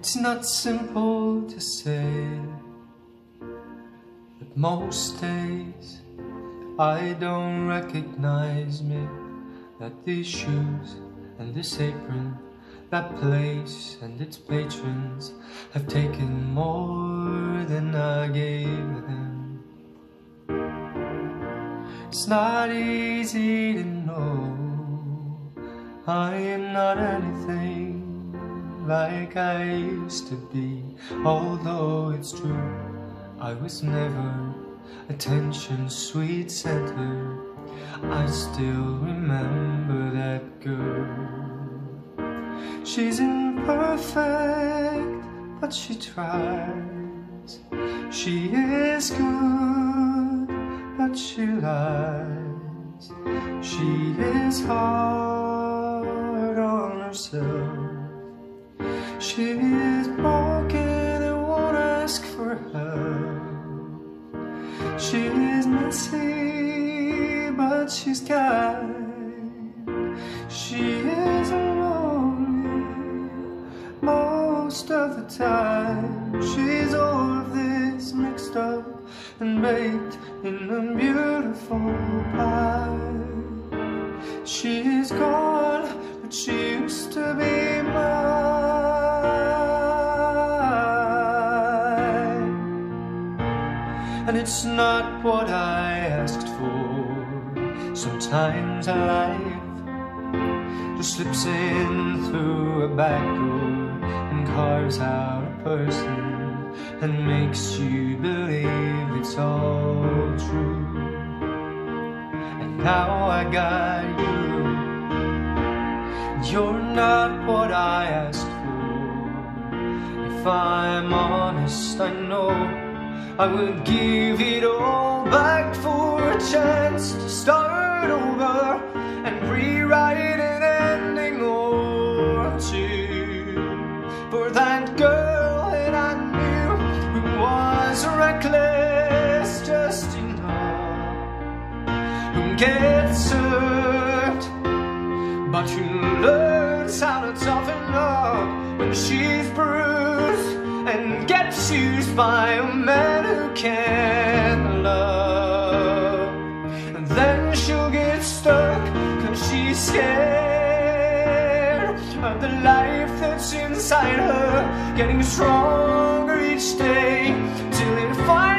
It's not simple to say But most days I don't recognize me. That these shoes and this apron That place and its patrons Have taken more than I gave them. It's not easy to know I am not anything like I used to be Although it's true I was never attention's sweet center. I still remember that girl. She's imperfect but she tries. She is good but she lies. She is hard she is broken and won't ask for help. She is messy, but she's kind. She is lonely most of the time. She's all of this mixed up and baked in a beautiful pie. She is gone, but she used to be mine. And it's not what I asked for. Sometimes life just slips in through a back door and carves out a person and makes you believe it's all true. And now I got you. You're not what I asked for. If I'm honest, I know I would give it all back for a chance to start over and rewrite an ending or two. For that girl that I knew who was reckless just enough, who gets hurt, but who learns how to toughen up when she's bruised and gets used by a man who can't love. And then she'll get stuck cause she's scared of the life that's inside her, getting stronger each day till it finally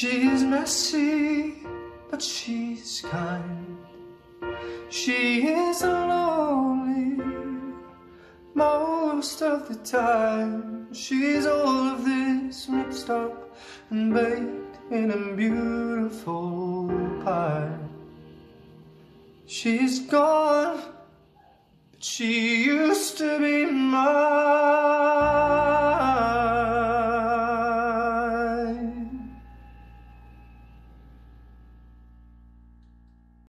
She's messy, but she's kind. She is lonely most of the time. She's all of this mixed up and baked in a beautiful pie. She's gone, but she used to be mine.